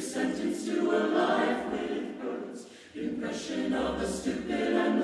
sentenced to a life with birds. Impression of the stupid and